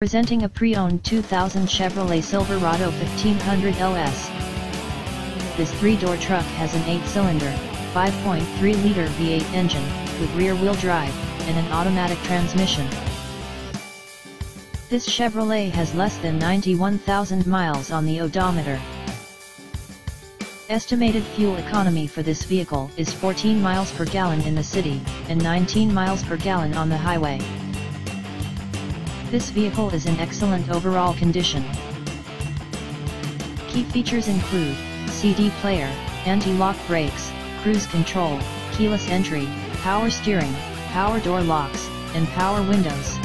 Presenting a pre-owned 2000 Chevrolet Silverado 1500 LS. This three-door truck has an 8-cylinder, 5.3-liter V8 engine, with rear-wheel drive, and an automatic transmission. This Chevrolet has less than 91,000 miles on the odometer. Estimated fuel economy for this vehicle is 14 miles per gallon in the city, and 19 miles per gallon on the highway. This vehicle is in excellent overall condition. Key features include, CD player, anti-lock brakes, cruise control, keyless entry, power steering, power door locks, and power windows.